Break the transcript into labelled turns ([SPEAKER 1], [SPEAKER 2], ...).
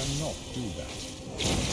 [SPEAKER 1] cannot do that.